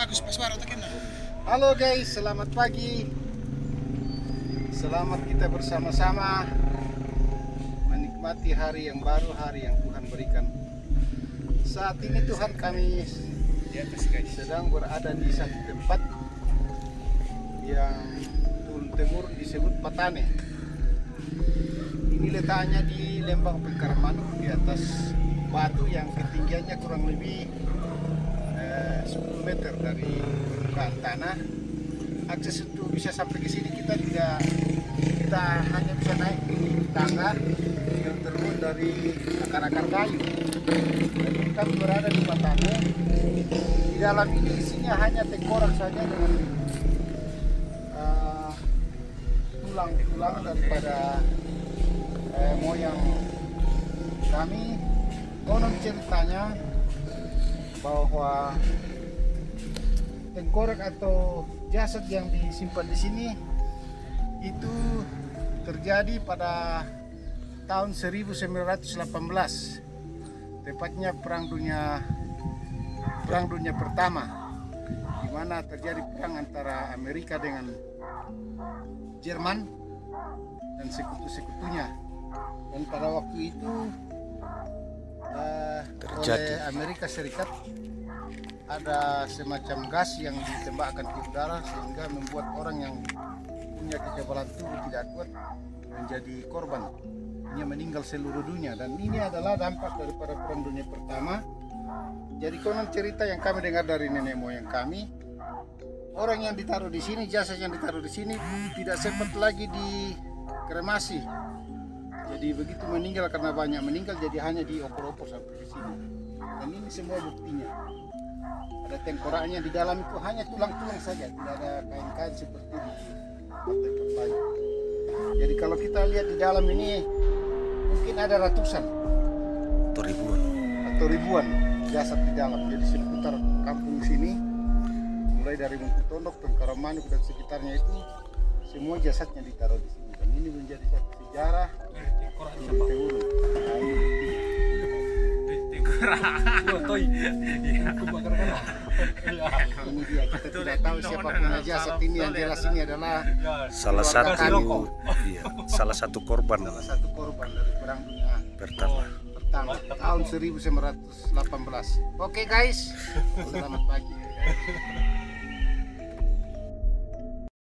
Bagus pas suara kena. Halo guys, selamat pagi. Selamat kita bersama-sama menikmati hari yang baru, hari yang Tuhan berikan. Saat ini Tuhan kami Di atas guys. sedang berada di satu tempat yang turun timur disebut Patane. Ini letaknya di Lembang Pengkaraman di atas batu yang ketinggiannya kurang lebih eh, 10 meter dari permukaan tanah. Akses itu bisa sampai ke sini kita tidak kita hanya bisa naik di tangga yang terbuat dari akar-akar kayu. Jadi kami berada di Patane. Di dalam ini isinya hanya tengkorak saja dengan eh, tulang-tulang daripada eh, moyang kami. Konon ceritanya bahwa tengkorak atau jasad yang disimpan di sini itu terjadi pada tahun 1918 tepatnya perang dunia perang dunia pertama di mana terjadi perang antara Amerika dengan Jerman dan sekutu-sekutunya. Dan pada waktu itu eh, oleh Amerika Serikat ada semacam gas yang ditembakkan ke udara sehingga membuat orang yang punya kekebalan tubuh tidak kuat menjadi korban. Hanya meninggal seluruh dunia. Dan ini adalah dampak daripada perang dunia pertama. Jadi konon cerita yang kami dengar dari nenek moyang kami orang yang ditaruh di sini jasad yang ditaruh di sini tidak sempat lagi dikremasi jadi begitu meninggal karena banyak meninggal jadi hanya diopor-opor sampai ke sini. Dan ini semua buktinya. Ada tengkoraknya di dalam itu hanya tulang-tulang saja. Tidak ada kain-kain seperti di partai lain jadi kalau kita lihat di dalam ini mungkin ada ratusan. Atau ribuan. Atau ribuan jasad di dalam. Jadi seputar kampung sini mulai dari Mungkutondok, Pengkaramanuk dan sekitarnya itu semua jasadnya ditaruh di sini. Dan ini menjadi satu sejarah salah satu iya, salah satu korban. Salah satu korban dari perang dunia pertama. pertama tahun 1918 oke guys. Selamat pagi